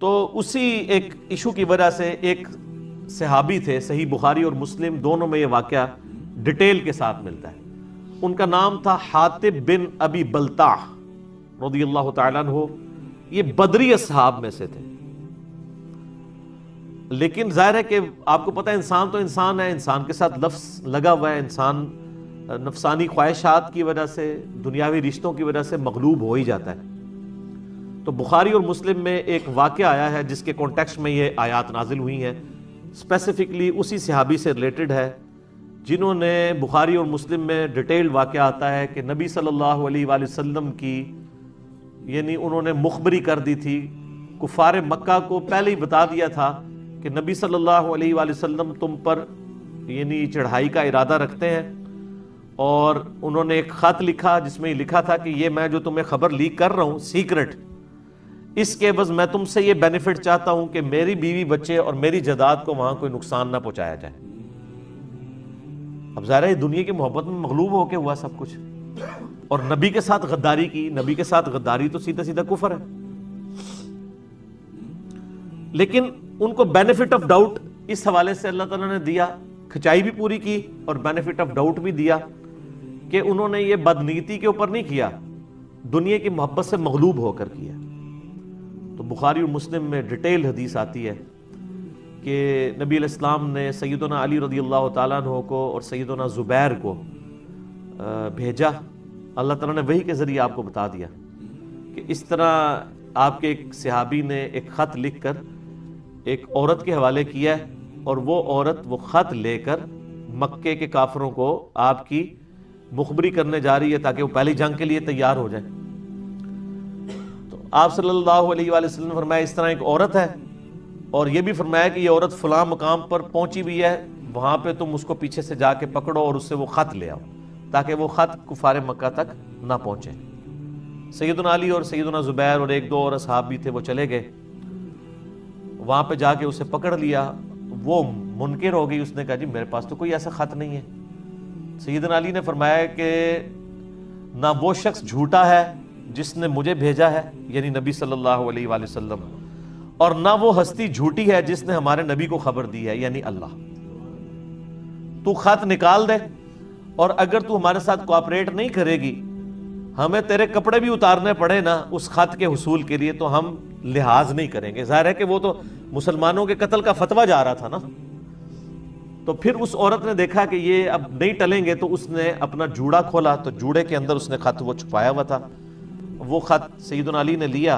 तो उसी एक इशू की वजह से एक सहाबी थे, सही बुखारी और मुस्लिम, दोनों में ये वाक़ डिटेल के साथ मिलता है। उनका नाम था हातिब बिन अबी बलता रदी अल्लाह हो ये बदरी असहाब में से थे। लेकिन ज़ाहिर है कि आपको पता है, इंसान तो इंसान है, इंसान के साथ लफ्स लगा हुआ है, इंसान, नफसानी ख्वाहिशात की वजह से, दुनियावी रिश्तों की वजह से मगलूब हो ही जाता है। तो बुखारी और मुस्लिम में एक वाक़ आया है जिसके कॉन्टेक्स्ट में ये आयात नाजिल हुई हैं। स्पेसिफिकली उसी सिहाबी से रिलेटेड है, जिन्होंने बुखारी और मुस्लिम में डिटेल्ड वाक़ आता है कि नबी सल्लल्लाहु अलैहि वसल्लम की, यानी उन्होंने मुखबरी कर दी थी। कुफार मक्का को पहले ही बता दिया था कि नबी सल्लल्लाहु अलैहि वसल्लम तुम पर, यानी चढ़ाई का इरादा रखते हैं। और उन्होंने एक ख़त लिखा जिसमें लिखा था कि ये मैं जो तुम्हें खबर लीक कर रहा हूँ सीक्रेट इसके बस मैं तुमसे ये बेनिफिट चाहता हूँ कि मेरी बीवी बच्चे और मेरी जदाद को वहाँ कोई नुकसान ना पहुँचाया जाए। अब ज़ाहिर है दुनिया की मोहब्बत में मगलूब होके हुआ सब कुछ। और नबी के साथ गद्दारी की, नबी के साथ गद्दारी तो सीधा सीधा कुफर है। लेकिन उनको बेनिफिट ऑफ़ डाउट इस हवाले से अल्लाह ताला ने दिया, खिंचाई भी पूरी की और बेनिफिट ऑफ़ डाउट भी दिया कि उन्होंने ये बदनीति के ऊपर नहीं किया, दुनिया की मोहब्बत से मगलूब होकर किया। तो बुखारी और मुस्लिम में डिटेल हदीस आती है कि नबी इस्लाम ने सैदना अली रदी अल्लाह तु को और सैदना ज़ुबैर को भेजा। अल्लाह ताला ने वही के ज़रिए आपको बता दिया कि इस तरह आपके एक सिहाबी ने एक ख़त लिख कर एक औरत के हवाले किया है और वो औरत, वो ख़त लेकर मक्के के काफरों को आपकी मुखबरी करने जा रही है ताकि वो पहली जंग के लिए तैयार हो जाए। आप सल्लल्लाहु अलैहि वसल्लम ने फरमाया, इस तरह एक औरत है, और ये भी फरमाया कि ये औरत फलां मकाम पर पहुँची हुई है, वहाँ पे तुम उसको पीछे से जाके पकड़ो और उससे वो ख़त ले आओ, ताकि वो ख़त कुफार मक्का तक ना पहुँचे। सैदना अली और सैदना ज़ुबैर और एक दो और असहाब भी थे, वो चले गए। वहाँ पे जाके उसे पकड़ लिया, वो मुनकर हो गई, उसने कहा, जी, मेरे पास तो कोई ऐसा ख़त नहीं है। सईदन अली ने फरमाया कि, ना वो शख्स झूठा है जिसने मुझे भेजा है, यानी नबी सल्लल्लाहु अलैहि वसल्लम। और ना वो हस्ती झूठी है जिसने हमारे नबी को खबर दी है, यानी अल्लाह। तू खत निकाल दे, और अगर तू हमारे साथ कोऑपरेट नहीं करेगी, हमें तेरे कपड़े भी उतारने पड़े ना उस खत के हसूल के लिए तो हम लिहाज नहीं करेंगे। ज़ाहिर है कि वो तो मुसलमानों के कत्ल का फतवा जा रहा था ना। तो फिर उस औरत ने देखा कि ये अब नहीं टलेंगे तो उसने अपना जूड़ा खोला तो जूड़े के अंदर उसने खत वो छुपाया हुआ था। वो खत सईद अली ने लिया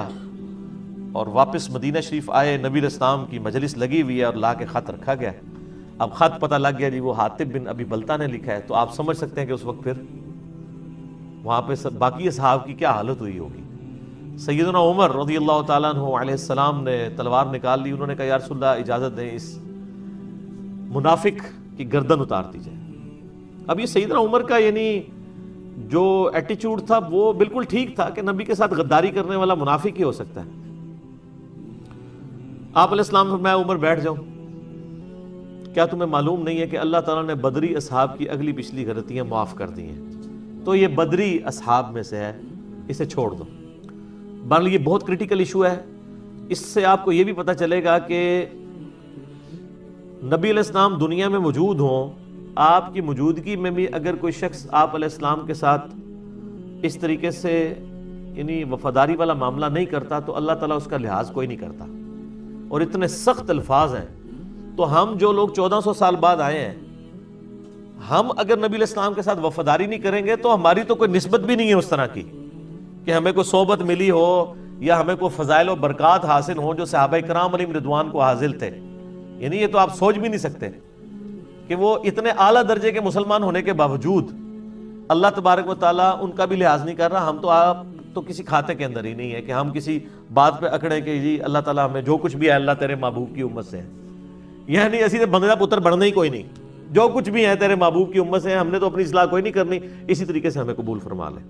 और वापस मदीना शरीफ आए नबी इस्लाम की मजलिस लगी हुई है और ला के ख़त रखा गया अब ख़त पता लग गया जी वो हातिब बिन अभी बलता ने लिखा है। तो आप समझ सकते हैं कि उस वक्त फिर वहाँ पे सब, बाकी साहब की क्या हालत हुई होगी। सैदना उमर रदी अल्लाह तसलाम ने तलवार निकाल ली। उन्होंने कहा यारसोल्ला इजाज़त दें इस मुनाफिक की गर्दन उतार दी जाए। अब ये सईदना उमर का यानी जो एटीट्यूड था, वो बिल्कुल ठीक था कि नबी के साथ गद्दारी करने वाला मुनाफिक ही हो सकता है। आप इस्लाम मैं उमर बैठ जाऊँ। क्या तुम्हें मालूम नहीं है कि अल्लाह ताला ने बदरी असहाब की अगली पिछली गलतियाँ माफ़ कर दी हैं? तो ये बदरी असहाब में से है, इसे छोड़ दो। बहरहाल, ये बहुत क्रिटिकल इशू है। इससे आपको ये भी पता चलेगा कि नबी इस्लाम दुनिया में मौजूद हों आपकी मौजूदगी में भी अगर कोई शख्स आप इस्लाम के साथ इस तरीके से, यानी वफादारी वाला मामला नहीं करता तो अल्लाह ताला उसका लिहाज कोई नहीं करता। और इतने सख्त अल्फाज हैं। तो हम जो लोग 1400 साल बाद आए हैं, हम अगर नबी इस्लाम के साथ वफादारी नहीं करेंगे तो हमारी तो कोई नस्बत भी नहीं है उस तरह की, कि हमें कोई सोबत मिली हो, या हमें कोई फ़जाइल बरक़ात हासिल हो, जो सहाबा कराम अली रिदवान को हासिल थे। यानी ये तो आप सोच भी नहीं सकते। कि वो इतने आला दर्जे के मुसलमान होने के बावजूद अल्लाह तबारक वाली उनका भी लिहाज नहीं कर रहा। हम तो आप तो किसी खाते के अंदर ही नहीं है कि हम किसी बात पे अकड़े कि जी, अल्लाह ताला हमें जो कुछ भी है, अल्लाह तेरे महबूब की उम्मत से है। यह नहीं, ऐसी बंदा पुत्र बढ़ना ही कोई नहीं। जो कुछ भी है तेरे महबूब की उम्मत से है, हमने तो अपनी सलाह कोई नहीं करनी। इसी तरीके से हमें कबूल फरमा ले।